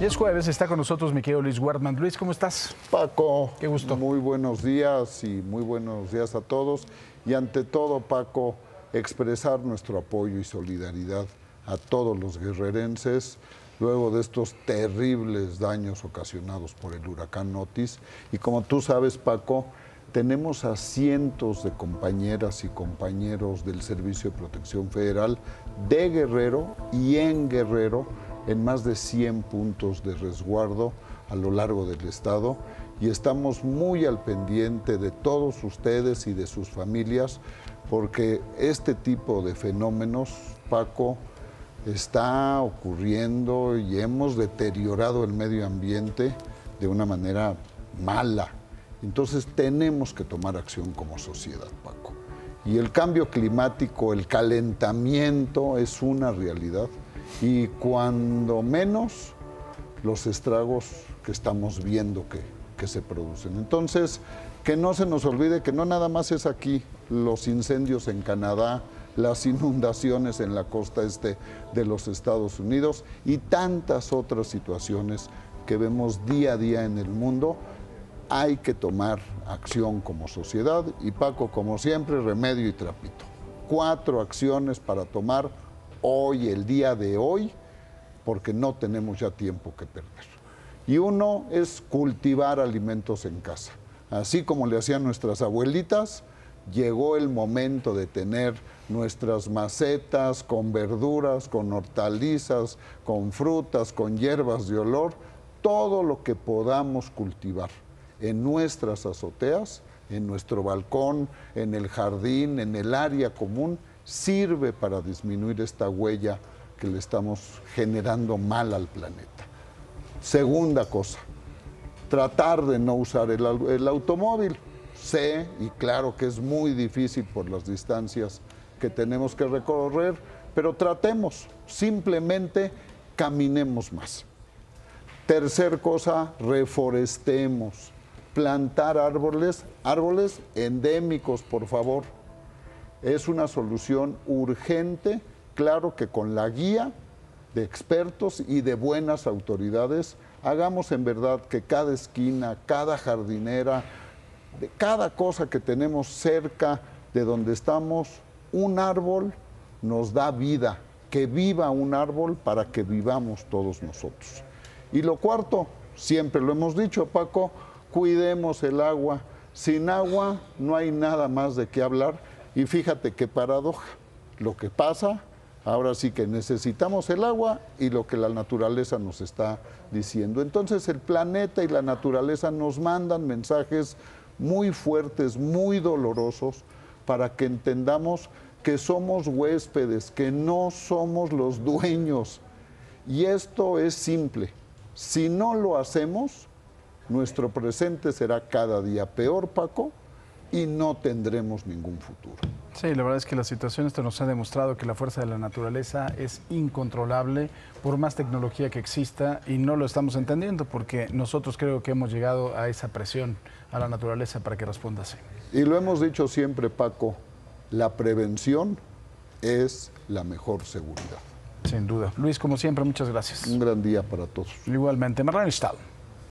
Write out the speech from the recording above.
Y es jueves, está con nosotros mi querido Luis Wertmann. Luis, ¿cómo estás? Paco, Qué gusto. Muy buenos días y muy buenos días a todos. Y ante todo, Paco, expresar nuestro apoyo y solidaridad a todos los guerrerenses luego de estos terribles daños ocasionados por el huracán Otis. Y como tú sabes, Paco, tenemos a cientos de compañeras y compañeros del Servicio de Protección Federal de Guerrero y en Guerrero en más de 100 puntos de resguardo a lo largo del estado y estamos muy al pendiente de todos ustedes y de sus familias porque este tipo de fenómenos, Paco, está ocurriendo y hemos deteriorado el medio ambiente de una manera mala. Entonces tenemos que tomar acción como sociedad, Paco. Y el cambio climático, el calentamiento es una realidad y cuando menos los estragos que estamos viendo que, que, se producen. Entonces, que no se nos olvide que no nada más es aquí los incendios en Canadá, las inundaciones en la costa este de los Estados Unidos y tantas otras situaciones que vemos día a día en el mundo. Hay que tomar acción como sociedad y Paco, como siempre, remedio y trapito. Cuatro acciones para tomar hoy, el día de hoy, porque no tenemos ya tiempo que perder. Y uno es cultivar alimentos en casa. Así como le hacían nuestras abuelitas, llegó el momento de tener nuestras macetas con verduras, con hortalizas, con frutas, con hierbas de olor, todo lo que podamos cultivar en nuestras azoteas, en nuestro balcón, en el jardín, en el área común, sirve para disminuir esta huella que le estamos generando mal al planeta. Segunda cosa, tratar de no usar el, automóvil. Sé, y claro que es muy difícil por las distancias que tenemos que recorrer, pero tratemos, simplemente caminemos más. Tercer cosa, reforestemos, plantar árboles, árboles endémicos, por favor es una solución urgente, claro que con la guía de expertos y de buenas autoridades, hagamos en verdad que cada esquina, cada jardinera, de cada cosa que tenemos cerca de donde estamos, un árbol nos da vida, que viva un árbol para que vivamos todos nosotros. Y lo cuarto, siempre lo hemos dicho, Paco, cuidemos el agua. Sin agua no hay nada más de qué hablar y fíjate qué paradoja. Lo que pasa, ahora sí que necesitamos el agua y lo que la naturaleza nos está diciendo. Entonces el planeta y la naturaleza nos mandan mensajes muy fuertes, muy dolorosos, para que entendamos que somos huéspedes, que no somos los dueños. Y esto es simple. Si no lo hacemos, nuestro presente será cada día peor, Paco, y no tendremos ningún futuro. Sí, la verdad es que la situación esta nos ha demostrado que la fuerza de la naturaleza es incontrolable por más tecnología que exista y no lo estamos entendiendo porque nosotros creo que hemos llegado a esa presión a la naturaleza para que responda así. Y lo hemos dicho siempre, Paco, la prevención es la mejor seguridad. Sin duda. Luis, como siempre, muchas gracias. Un gran día para todos. Igualmente. Marlene Stahl.